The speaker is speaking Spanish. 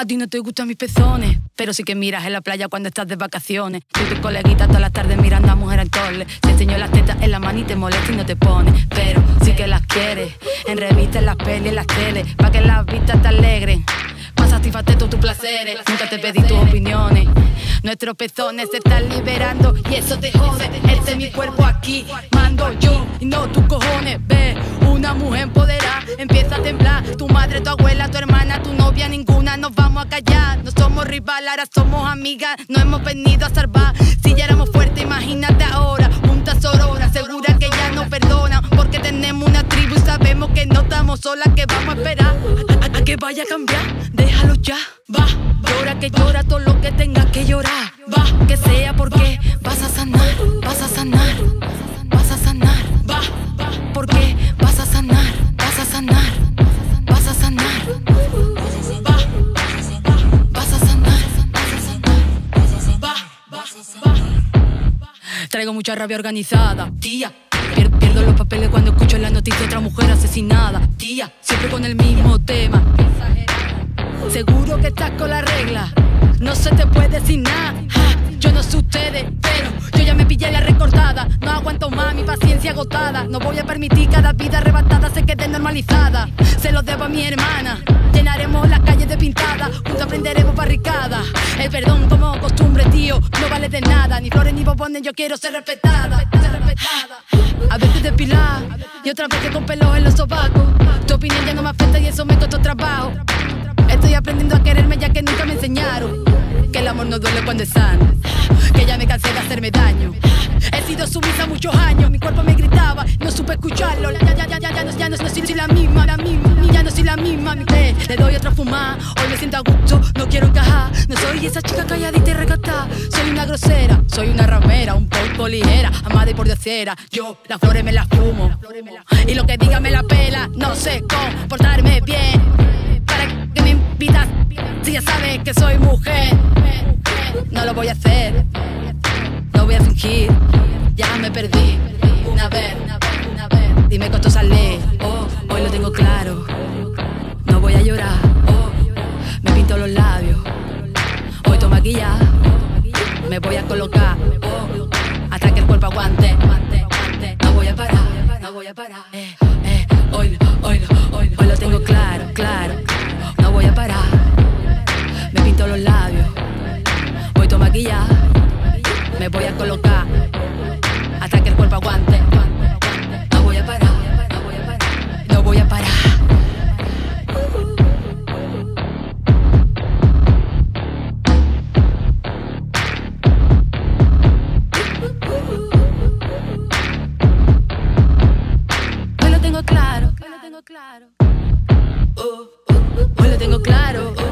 A ti no te gustan mis pezones, pero sí que miras en la playa cuando estás de vacaciones. Tú y tu coleguita todas las tardes mirando a mujer en tole. Te enseño las tetas en la mano y te molesta y no te pone. Pero sí que las quieres, en revistas, en las pelis, en las tele, pa' que las vistas te alegren. Pa' satisfacer todos tus placeres, nunca te pedí tus opiniones. Nuestros pezones se están liberando y eso te jode. Este es mi cuerpo aquí, mando yo y no tus cojones. Ve, una mujer empoderada empieza a temblar. Tu madre, tu abuela, tu hermana, tu novia, ninguna nos vamos a callar. No somos rival, ahora somos amigas. No hemos venido a salvar. Si ya éramos fuertes, imagínate ahora. Juntas sorora, segura que ya no perdonan. Porque tenemos una tribu y sabemos que no estamos solas, que vamos a esperar a, a- a que vaya a cambiar. Déjalo ya, va. Llora que llora todo lo que tenga que llorar. Va, que sea porque vas a sanar, vas a sanar, Traigo mucha rabia organizada, tía. Pier- Pierdo los papeles cuando escucho la noticia de otra mujer asesinada, tía. Siempre con el mismo tema. Seguro que estás con la regla. No se te puede decir nada. Yo no sé ustedes, pero yo ya me pillé la recordada. No aguanto más mi paciencia agotada. No voy a permitir que cada vida arrebatada se quede normalizada. Se lo debo a mi hermana. Llenaremos las calles de pintada. Juntos aprenderemos barricadas. El perdón no vale de nada. Ni flores ni bombones, yo quiero ser respetada. A veces depilar y otras veces con pelos en los sobacos. Tu opinión ya no me afecta y eso me costó trabajo. Estoy aprendiendo a quererme ya que nunca me enseñaron que el amor no duele cuando es sano. Que ya me cansé de hacerme daño. He sido sumisa muchos años, mi cuerpo me gritaba, no supe escucharlo. Ya, ya, ya, ya, ya, no, ya no, no soy la misma, la misma, la misma. mi- eh, le doy otra fumada, hoy me siento a gusto, no quiero encajar. No soy esa chica calladita y recatada, soy una grosera, soy una ramera, un poco ligera, amada y por diosera. Yo las flores me las fumo y lo que diga me la pela. No sé comportarme bien para que me invitas si ya sabes que soy mujer. No lo voy a hacer, no voy a fingir, ya me perdí. Una vez, me voy a colocar. Oh, hasta que el cuerpo aguante. No voy a parar, no voy a parar. Eh, eh, hoy, hoy, hoy, hoy lo tengo claro, claro. No voy a parar. Me pinto los labios. Voy a maquillar. Me voy a colocar. Hasta que el cuerpo aguante. Hoy lo tengo claro. Oh, oh, hoy lo tengo claro.